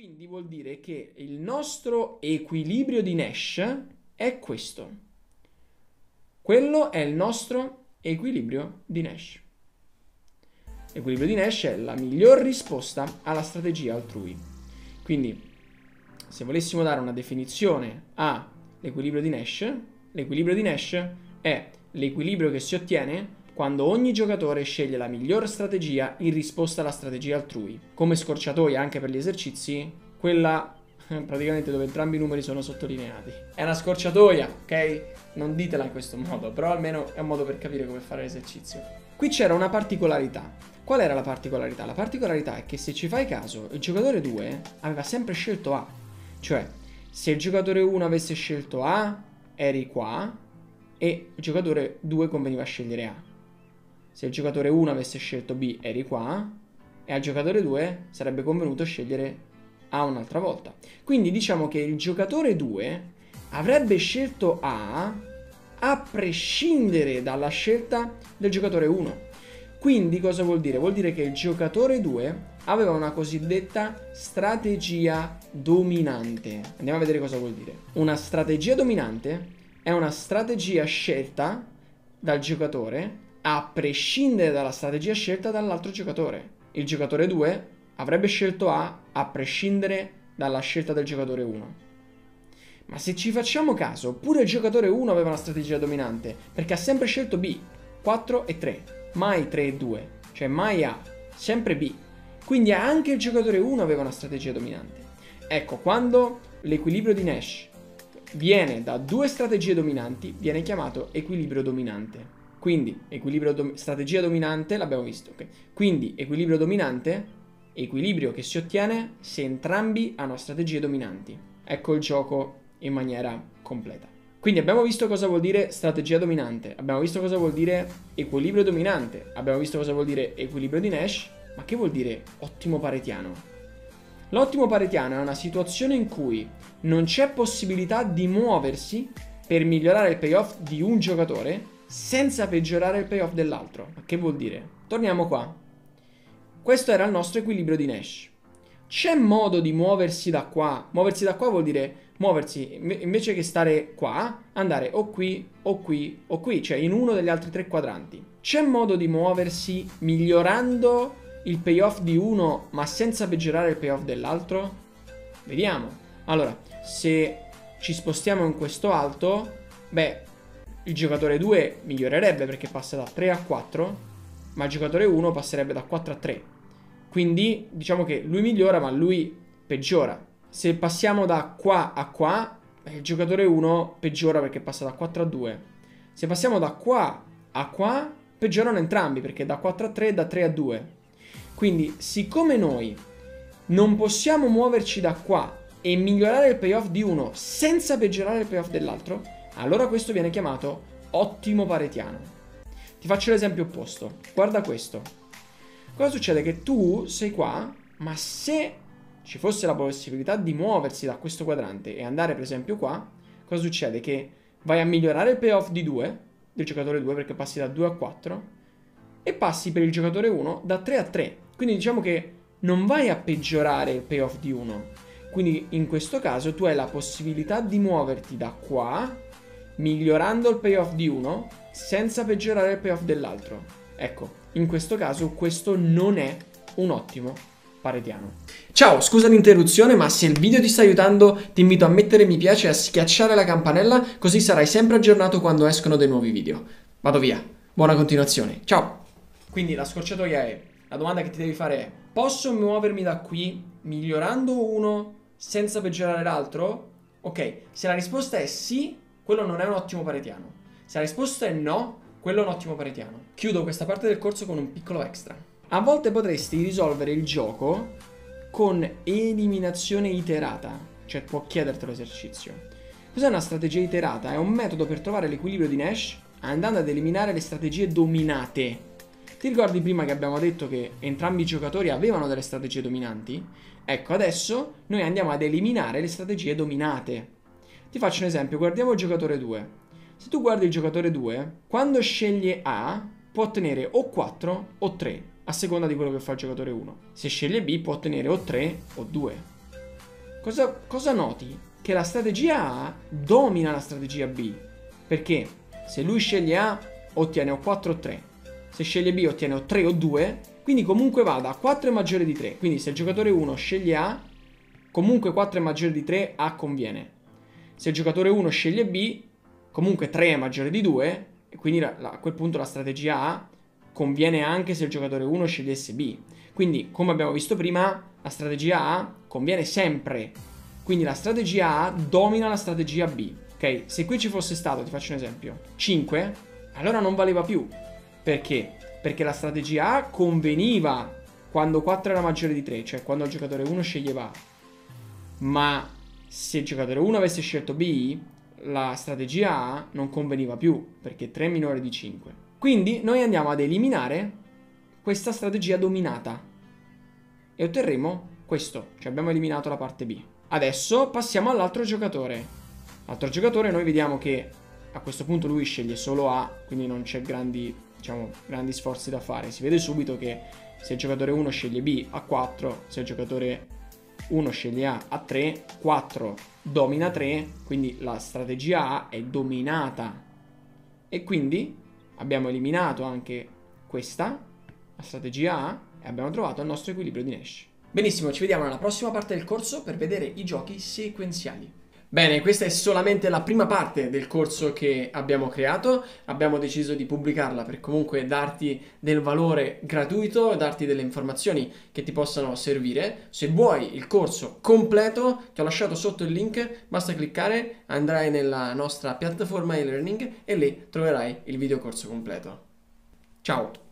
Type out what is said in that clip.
Quindi vuol dire che il nostro equilibrio di Nash è questo. Quello è il nostro equilibrio di Nash. L'equilibrio di Nash è la miglior risposta alla strategia altrui. Quindi, se volessimo dare una definizione all'equilibrio di Nash, l'equilibrio di Nash è l'equilibrio che si ottiene quando ogni giocatore sceglie la miglior strategia in risposta alla strategia altrui. Come scorciatoia anche per gli esercizi, quella praticamente dove entrambi i numeri sono sottolineati. È una scorciatoia, ok? Non ditela in questo modo, però almeno è un modo per capire come fare l'esercizio. Qui c'era una particolarità. Qual era la particolarità? La particolarità è che se ci fai caso, il giocatore 2 aveva sempre scelto A. Cioè, se il giocatore 1 avesse scelto A, eri qua, e il giocatore 2 conveniva scegliere A. Se il giocatore 1 avesse scelto B, eri qua, e al giocatore 2 sarebbe convenuto scegliere A un'altra volta. Quindi diciamo che il giocatore 2 avrebbe scelto A a prescindere dalla scelta del giocatore 1. Quindi cosa vuol dire? Vuol dire che il giocatore 2 aveva una cosiddetta strategia dominante. Andiamo a vedere cosa vuol dire. Una strategia dominante è una strategia scelta dal giocatore a prescindere dalla strategia scelta dall'altro giocatore. Il giocatore 2 avrebbe scelto A a prescindere dalla scelta del giocatore 1. Ma se ci facciamo caso, pure il giocatore 1 aveva una strategia dominante, perché ha sempre scelto B, 4 e 3, mai 3 e 2, cioè mai A, sempre B. Quindi anche il giocatore 1 aveva una strategia dominante. Ecco, quando l'equilibrio di Nash viene da due strategie dominanti, viene chiamato equilibrio dominante. Quindi, equilibrio dom- strategia dominante, l'abbiamo visto, ok? Quindi, equilibrio dominante, equilibrio che si ottiene se entrambi hanno strategie dominanti. Ecco il gioco in maniera completa. Quindi abbiamo visto cosa vuol dire strategia dominante, abbiamo visto cosa vuol dire equilibrio dominante, abbiamo visto cosa vuol dire equilibrio di Nash, ma che vuol dire ottimo paretiano? L'ottimo paretiano è una situazione in cui non c'è possibilità di muoversi per migliorare il payoff di un giocatore senza peggiorare il payoff dell'altro. Ma che vuol dire? Torniamo qua. Questo era il nostro equilibrio di Nash. C'è modo di muoversi da qua? Muoversi da qua vuol dire muoversi invece che stare qua, andare o qui o qui o qui, cioè in uno degli altri tre quadranti. C'è modo di muoversi migliorando il payoff di uno ma senza peggiorare il payoff dell'altro? Vediamo. Allora, se ci spostiamo in questo alto, beh, il giocatore 2 migliorerebbe perché passa da 3 a 4, ma il giocatore 1 passerebbe da 4 a 3. Quindi diciamo che lui migliora, ma lui peggiora. Se passiamo da qua a qua, il giocatore 1 peggiora perché passa da 4 a 2. Se passiamo da qua a qua, peggiorano entrambi perché da 4 a 3 e da 3 a 2. Quindi, siccome noi non possiamo muoverci da qua e migliorare il payoff di uno senza peggiorare il payoff dell'altro, allora questo viene chiamato ottimo paretiano. Ti faccio l'esempio opposto. Guarda questo. Cosa succede? Che tu sei qua, ma se ci fosse la possibilità di muoversi da questo quadrante e andare per esempio qua, cosa succede? Che vai a migliorare il payoff di 2, del giocatore 2 perché passi da 2 a 4, e passi per il giocatore 1 da 3 a 3. Quindi diciamo che non vai a peggiorare il payoff di 1. Quindi in questo caso tu hai la possibilità di muoverti da qua migliorando il payoff di uno senza peggiorare il payoff dell'altro. Ecco, in questo caso questo non è un ottimo paretiano. Ciao, scusa l'interruzione, ma se il video ti sta aiutando ti invito a mettere mi piace e a schiacciare la campanella così sarai sempre aggiornato quando escono dei nuovi video. Vado via, buona continuazione, ciao! Quindi la scorciatoia è, la domanda che ti devi fare è, posso muovermi da qui migliorando uno senza peggiorare l'altro? Ok, se la risposta è sì, quello non è un ottimo paretiano. Se la risposta è no, quello è un ottimo paretiano. Chiudo questa parte del corso con un piccolo extra. A volte potresti risolvere il gioco con eliminazione iterata, cioè può chiedertelo l'esercizio. Cos'è una strategia iterata? È un metodo per trovare l'equilibrio di Nash andando ad eliminare le strategie dominate. Ti ricordi prima che abbiamo detto che entrambi i giocatori avevano delle strategie dominanti? Ecco, adesso noi andiamo ad eliminare le strategie dominate. Ti faccio un esempio, guardiamo il giocatore 2. Se tu guardi il giocatore 2, quando sceglie A può ottenere o 4 o 3, a seconda di quello che fa il giocatore 1. Se sceglie B può ottenere o 3 o 2. cosa, cosa noti? Che la strategia A domina la strategia B. Perché se lui sceglie A ottiene o 4 o 3. Se sceglie B ottiene o 3 o 2. Quindi comunque va da 4 è maggiore di 3. Quindi se il giocatore 1 sceglie A, comunque 4 è maggiore di 3, A conviene. Se il giocatore 1 sceglie B, comunque 3 è maggiore di 2, e quindi la, la, a quel punto la strategia A conviene anche se il giocatore 1 scegliesse B. Quindi, come abbiamo visto prima, la strategia A conviene sempre. Quindi la strategia A domina la strategia B. Ok? Se qui ci fosse stato, ti faccio un esempio, 5, allora non valeva più. Perché? Perché la strategia A conveniva quando 4 era maggiore di 3, cioè quando il giocatore 1 sceglieva A. Ma se il giocatore 1 avesse scelto B, la strategia A non conveniva più, perché 3 è minore di 5. Quindi noi andiamo ad eliminare questa strategia dominata e otterremo questo, cioè abbiamo eliminato la parte B. Adesso passiamo all'altro giocatore. L'altro giocatore noi vediamo che a questo punto lui sceglie solo A, quindi non c'è grandi, diciamo, grandi sforzi da fare. Si vede subito che se il giocatore 1 sceglie B a 4, se il giocatore 1 sceglie A a 3, 4 domina 3, quindi la strategia A è dominata. E quindi abbiamo eliminato anche questa, la strategia A, e abbiamo trovato il nostro equilibrio di Nash. Benissimo, ci vediamo nella prossima parte del corso per vedere i giochi sequenziali. Bene, questa è solamente la prima parte del corso che abbiamo creato, abbiamo deciso di pubblicarla per comunque darti del valore gratuito, darti delle informazioni che ti possano servire. Se vuoi il corso completo, ti ho lasciato sotto il link, basta cliccare, andrai nella nostra piattaforma e-learning e lì troverai il video corso completo. Ciao!